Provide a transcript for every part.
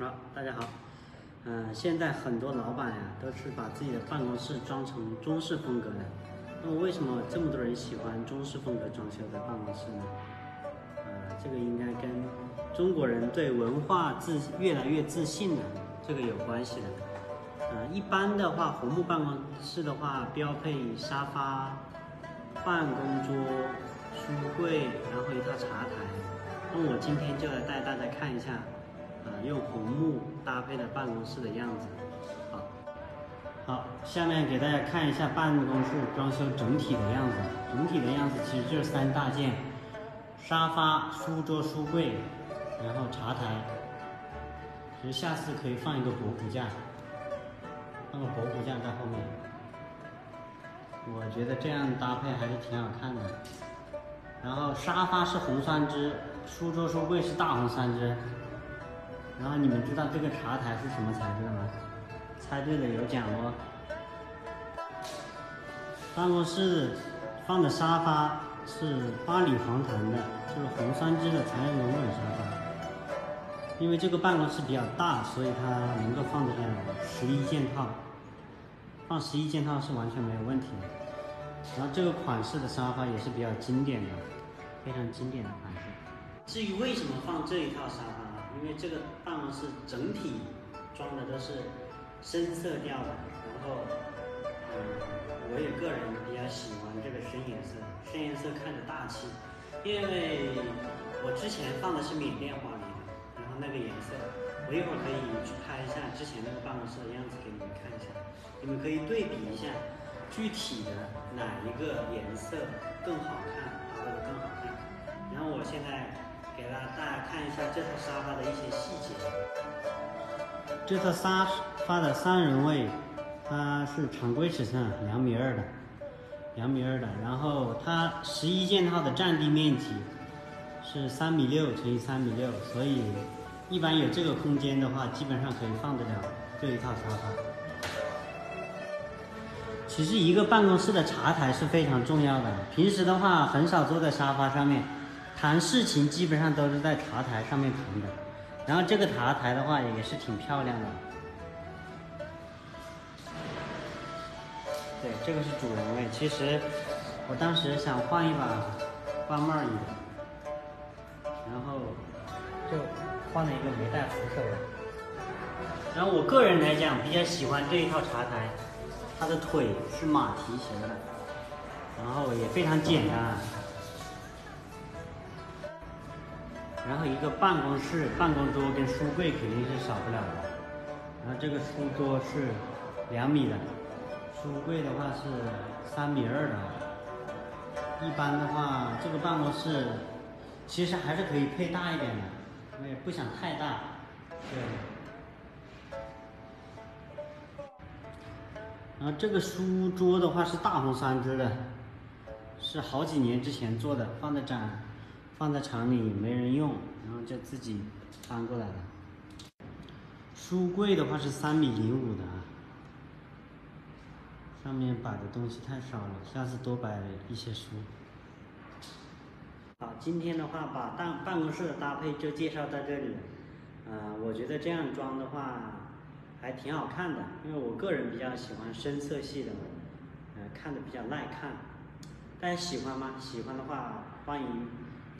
好，大家好。嗯、现在很多老板呀，都是把自己的办公室装成中式风格的。那么为什么这么多人喜欢中式风格装修的办公室呢？呃，这个应该跟中国人对文化自越来越自信了，这个有关系的。呃，一般的话，红木办公室的话，标配沙发、办公桌、书柜，然后一套茶台。那我今天就来带大家看一下，呃，用红木搭配的办公室的样子。好，好，下面给大家看一下办公室装修整体的样子。整体的样子其实就是三大件：沙发、书桌、书柜，然后茶台。其实下次可以放一个博古架。放个博古架在后面，我觉得这样搭配还是挺好看的。然后沙发是红酸枝，书桌书柜是大红酸枝。然后你们知道这个茶台是什么材质的吗？猜对了有奖哦。办公室放的沙发是巴黎黄檀的，就是红酸枝的才能稳沙发。因为这个办公室比较大，所以它能够放得下十一件套，放十一件套是完全没有问题的。然后这个款式的沙发也是比较经典的，非常经典的款式。至于为什么放这一套沙发？因为这个办公室整体装的都是深色调的，然后，嗯，我也个人比较喜欢这个深颜色，深颜色看着大气。因为我之前放的是缅甸花梨的，然后那个颜色，我一会儿可以去拍一下之前那个办公室的样子给你们看一下，你们可以对比一下，具体的哪一个颜色更好看，搭配的更好看。然后我现在给大家看一下这套沙发的一些细节。这套沙发的三人位，它是常规尺寸，两米二的，两米二的。然后它十一件套的占地面积是三米六乘以三米六，所以一般有这个空间的话，基本上可以放得了这一套沙发。其实一个办公室的茶台是非常重要的，平时的话很少坐在沙发上面，谈事情基本上都是在茶台上面谈的。然后这个茶台的话也是挺漂亮的。对，这个是主人位。其实我当时想换一把关帽椅，然后就换了一个没带扶手的。然后我个人来讲比较喜欢这一套茶台，它的腿是马蹄形的，然后也非常简单。然后一个办公室办公桌跟书柜肯定是少不了的。然后这个书桌是两米的，书柜的话是三米二的。一般的话，这个办公室其实还是可以配大一点的，我也不想太大。对。然后这个书桌的话是大红酸枝的，是好几年之前做的，放在展。放在厂里没人用，然后就自己搬过来的。书柜的话是三米零五的啊，上面摆的东西太少了，下次多摆一些书。好，今天的话把办办公室的搭配就介绍到这里了。呃，我觉得这样装的话还挺好看的，因为我个人比较喜欢深色系的，呃，看着比较耐看。大家喜欢吗？喜欢的话欢迎。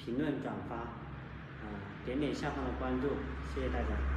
评论、转发，啊，点点下方的关注，谢谢大家。